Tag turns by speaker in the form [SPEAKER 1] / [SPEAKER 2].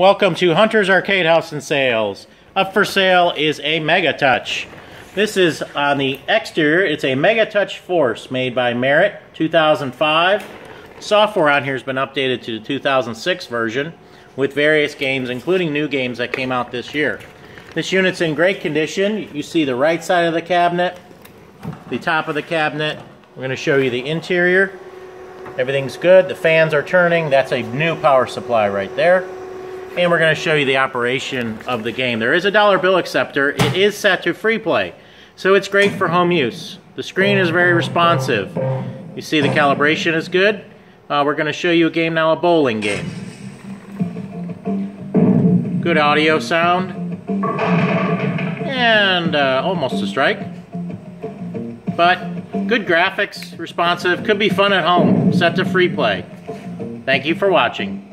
[SPEAKER 1] Welcome to Hunter's Arcade House and Sales. Up for sale is a Megatouch. This is on the exterior. It's a Megatouch Force made by Merit 2005. Software on here has been updated to the 2006 version with various games, including new games that came out this year. This unit's in great condition. You see the right side of the cabinet, the top of the cabinet. We're going to show you the interior. Everything's good. The fans are turning. That's a new power supply right there and we're going to show you the operation of the game. There is a dollar bill acceptor. It is set to free play, so it's great for home use. The screen is very responsive. You see the calibration is good. Uh, we're going to show you a game now, a bowling game. Good audio sound. And uh, almost a strike. But good graphics, responsive, could be fun at home. Set to free play. Thank you for watching.